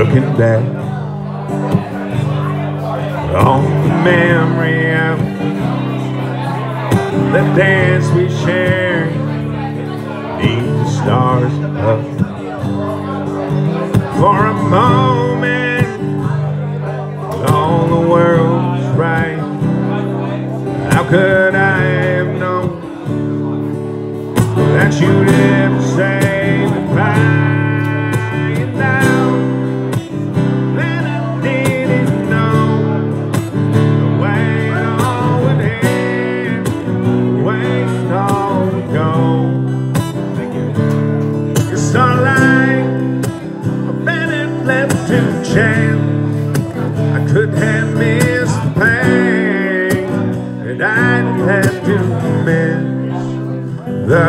looking back on the memory of the dance we shared beneath the stars above. For a moment, all the world was right. How could I have known that you'd ever say chance. I could have missed the pain, and I'd have to miss the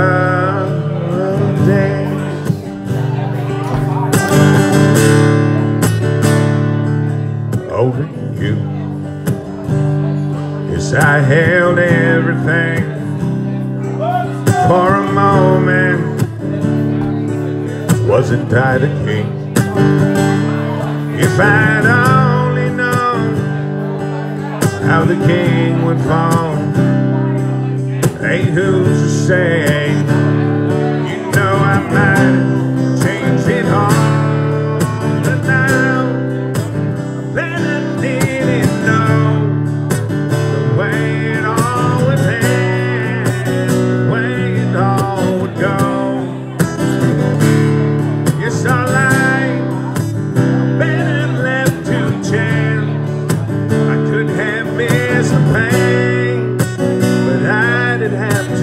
day. Over you, yes, I held everything for a moment. Wasn't I the king? If I'd only known how the king would fall, hey, who's to say?